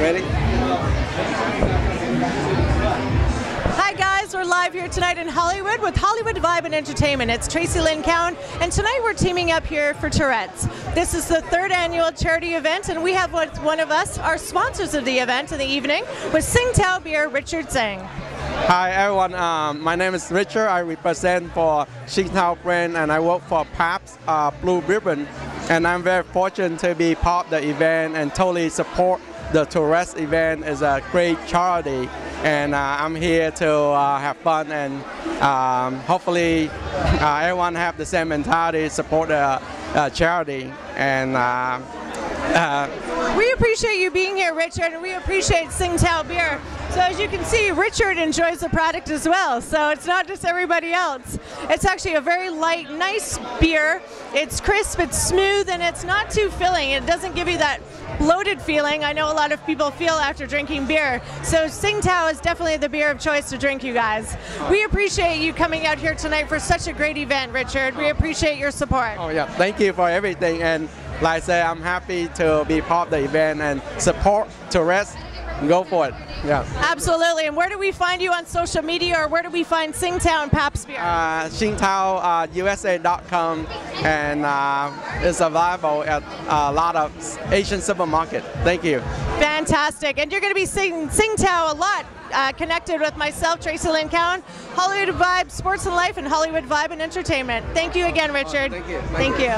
Ready? Hi guys, we're live here tonight in Hollywood with Hollywood Vibe and Entertainment. It's Traci Lynn Cowan, and tonight we're teaming up here for Tourette's. This is the third annual charity event, and we have with one of us, our sponsors of the event in the evening, with Tsingtao Beer, Richard Zhang. Hi everyone, um, my name is Richard. I represent for Tsingtao brand and I work for Pabst uh, Blue Ribbon. And I'm very fortunate to be part of the event and totally support the Tourette's event. is a great charity and uh, I'm here to uh, have fun and um, hopefully uh, everyone have the same mentality, support the uh, charity and uh, we appreciate you being here, Richard, and we appreciate Tsingtao Beer. So as you can see, Richard enjoys the product as well. So it's not just everybody else. It's actually a very light, nice beer. It's crisp, it's smooth, and it's not too filling. It doesn't give you that bloated feeling I know a lot of people feel after drinking beer. So Tsingtao is definitely the beer of choice to drink, you guys. We appreciate you coming out here tonight for such a great event, Richard. We appreciate your support. Oh yeah, thank you for everything. And like I said, I'm happy to be part of the event and support Tourette's go for it. Yeah. Absolutely. And where do we find you on social media or where do we find Tsingtao and Pabst Beer? Uh, TsingTaoUSA.com uh, and uh, it's available at a lot of Asian supermarket. Thank you. Fantastic. And you're going to be seeing Tsingtao a lot. Uh, connected with myself, Traci Lynn Cowan, Hollywood Vibe Sports and Life, and Hollywood Vibe and Entertainment. Thank you again, Richard. Oh, thank you. Thank, thank you. you.